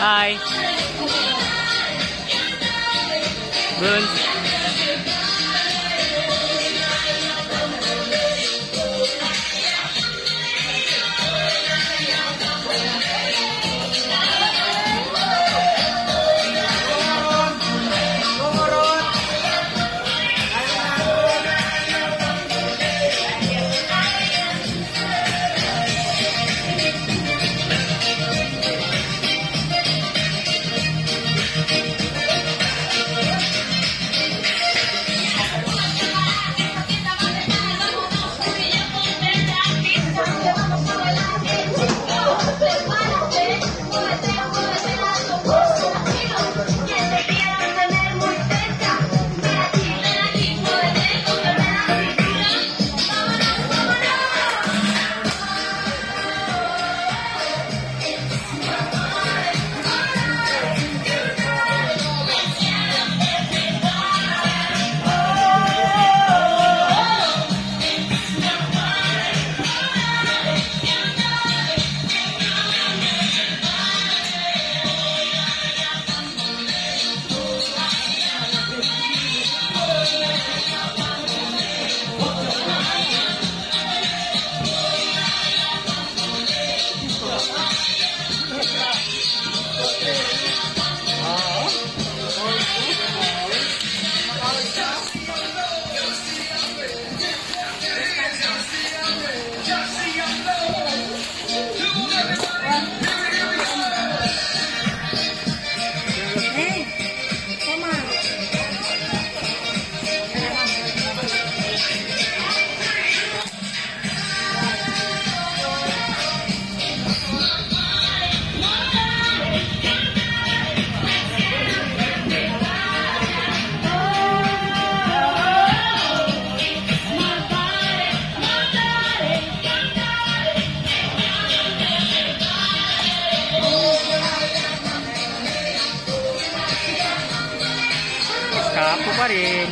Hi. Burns. Kapo pa rin.